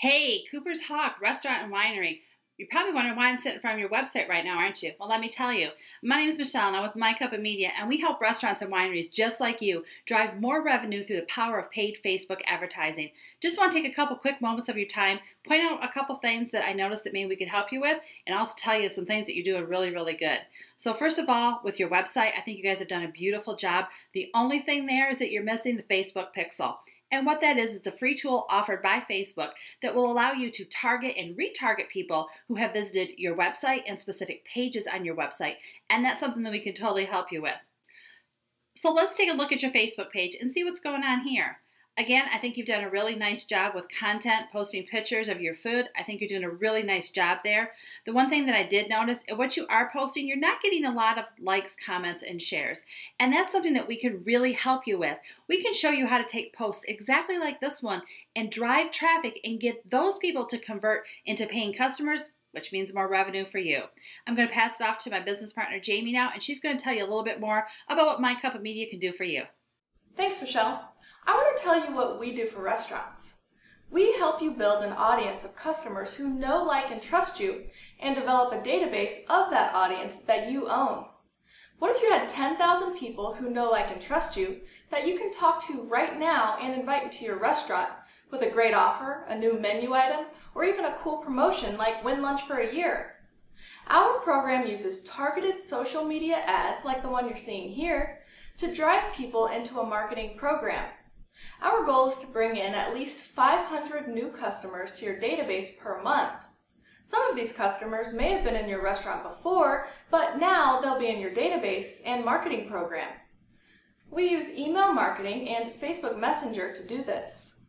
Hey, Cooper's Hawk Restaurant and Winery. You're probably wondering why I'm sitting in front of your website right now, aren't you? Well, let me tell you. My name is Michelle, and I'm with My Cup of Media, and we help restaurants and wineries just like you drive more revenue through the power of paid Facebook advertising. Just want to take a couple quick moments of your time, point out a couple things that I noticed that maybe we could help you with, and also tell you some things that you're doing really, really good. So, first of all, with your website, I think you guys have done a beautiful job. The only thing there is that you're missing the Facebook pixel. And what that is, it's a free tool offered by Facebook that will allow you to target and retarget people who have visited your website and specific pages on your website. And that's something that we can totally help you with. So let's take a look at your Facebook page and see what's going on here. Again, I think you've done a really nice job with content, posting pictures of your food. I think you're doing a really nice job there. The one thing that I did notice, uh, what you are posting, you're not getting a lot of likes, comments, and shares. And that's something that we can really help you with. We can show you how to take posts exactly like this one and drive traffic and get those people to convert into paying customers which means more revenue for you. I'm going to pass it off to my business partner, Jamie, now, and she's going to tell you a little bit more about what My Cup of Media can do for you. Thanks, Michelle. I want to tell you what we do for restaurants. We help you build an audience of customers who know, like, and trust you and develop a database of that audience that you own. What if you had 10,000 people who know, like, and trust you that you can talk to right now and invite into your restaurant with a great offer, a new menu item, or even a cool promotion like win lunch for a year? Our program uses targeted social media ads like the one you're seeing here to drive people into a marketing program. Our goal is to bring in at least 500 new customers to your database per month. Some of these customers may have been in your restaurant before, but now they'll be in your database and marketing program. We use email marketing and Facebook Messenger to do this.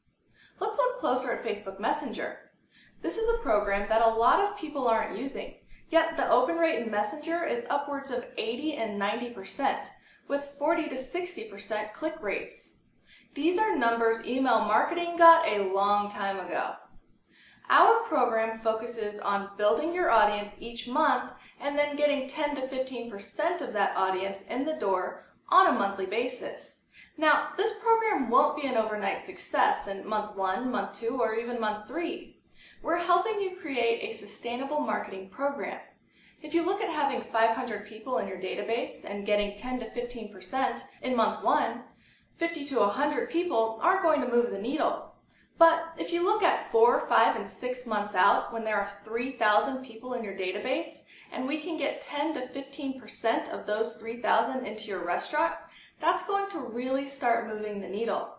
Let's look closer at Facebook Messenger. This is a program that a lot of people aren't using, yet the open rate in Messenger is upwards of 80 and 90%, with 40 to 60% click rates. These are numbers email marketing got a long time ago. Our program focuses on building your audience each month and then getting 10 to 15% of that audience in the door on a monthly basis. Now, this program won't be an overnight success in month one, month two, or even month three. We're helping you create a sustainable marketing program. If you look at having 500 people in your database and getting 10 to 15% in month one, 50 to 100 people aren't going to move the needle. But if you look at four, five, and six months out when there are 3,000 people in your database and we can get 10 to 15% of those 3,000 into your restaurant, that's going to really start moving the needle.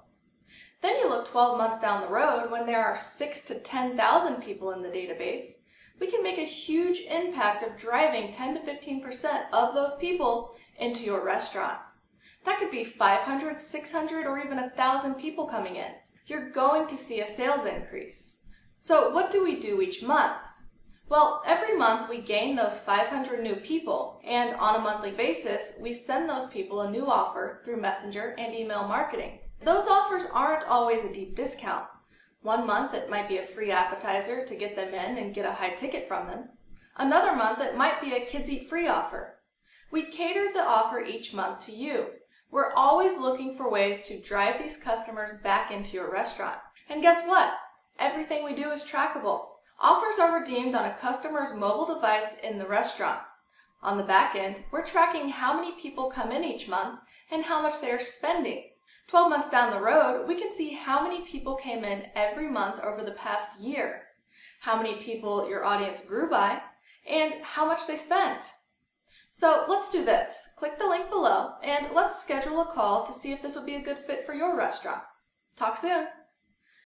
Then you look 12 months down the road when there are 6 to 10,000 people in the database, we can make a huge impact of driving 10 to 15% of those people into your restaurant. That could be 500, 600, or even 1,000 people coming in. You're going to see a sales increase. So what do we do each month? Well, every month we gain those 500 new people, and on a monthly basis, we send those people a new offer through Messenger and email marketing. Those offers aren't always a deep discount. One month it might be a free appetizer to get them in and get a high ticket from them. Another month it might be a kids eat free offer. We cater the offer each month to you. We're always looking for ways to drive these customers back into your restaurant. And guess what? Everything we do is trackable. Offers are redeemed on a customer's mobile device in the restaurant. On the back end, we're tracking how many people come in each month and how much they are spending. 12 months down the road, we can see how many people came in every month over the past year, how many people your audience grew by, and how much they spent. So let's do this. Click the link below and let's schedule a call to see if this would be a good fit for your restaurant. Talk soon.